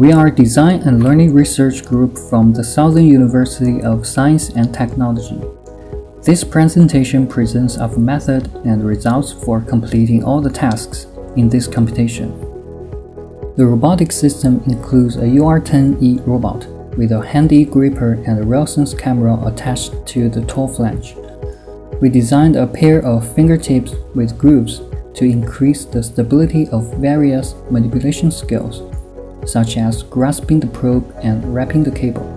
We are design and learning research group from the Southern University of Science and Technology. This presentation presents our method and results for completing all the tasks in this competition. The robotic system includes a UR10E robot with a Hand-E gripper and a Wilson's camera attached to the tool flange. We designed a pair of fingertips with grooves to increase the stability of various manipulation skills such as grasping the probe and wrapping the cable.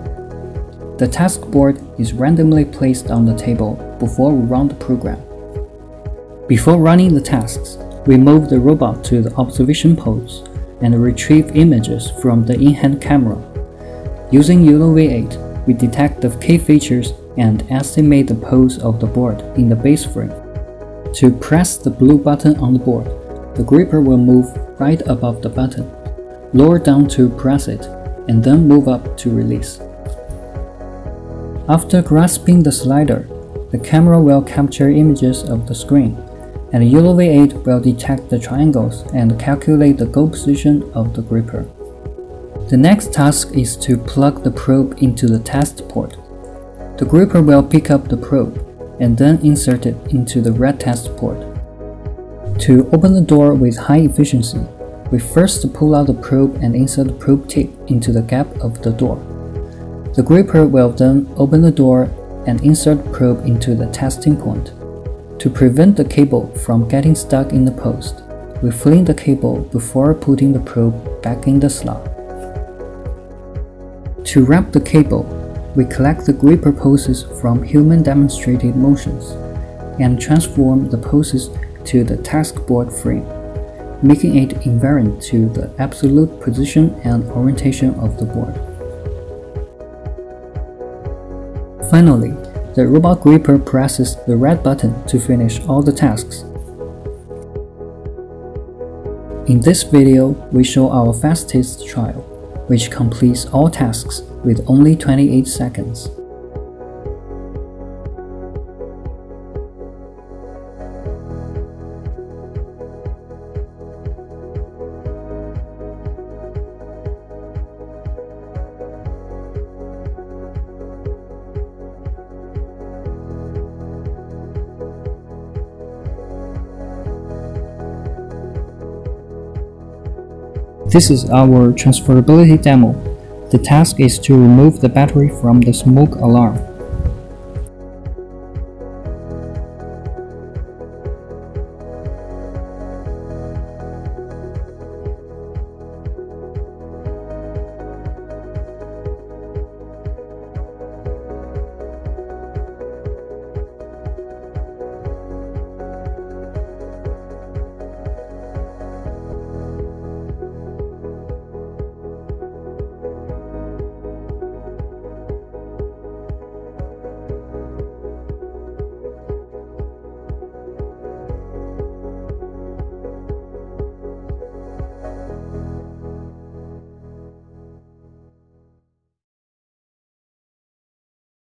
The task board is randomly placed on the table before we run the program. Before running the tasks, we move the robot to the observation pose and retrieve images from the in-hand camera. Using YOLO V8, we detect the key features and estimate the pose of the board in the base frame. To press the blue button on the board, the gripper will move right above the button lower down to press it, and then move up to release. After grasping the slider, the camera will capture images of the screen, and YOLO V8 will detect the triangles and calculate the goal position of the gripper. The next task is to plug the probe into the test port. The gripper will pick up the probe and then insert it into the red test port. To open the door with high efficiency, we first pull out the probe and insert the probe tip into the gap of the door. The gripper will then open the door and insert the probe into the testing point. To prevent the cable from getting stuck in the post, we fling the cable before putting the probe back in the slot. To wrap the cable, we collect the gripper poses from human demonstrated motions and transform the poses to the task board frame making it invariant to the absolute position and orientation of the board. Finally, the robot gripper presses the red button to finish all the tasks. In this video, we show our fastest trial, which completes all tasks with only 28 seconds. This is our transferability demo. The task is to remove the battery from the smoke alarm.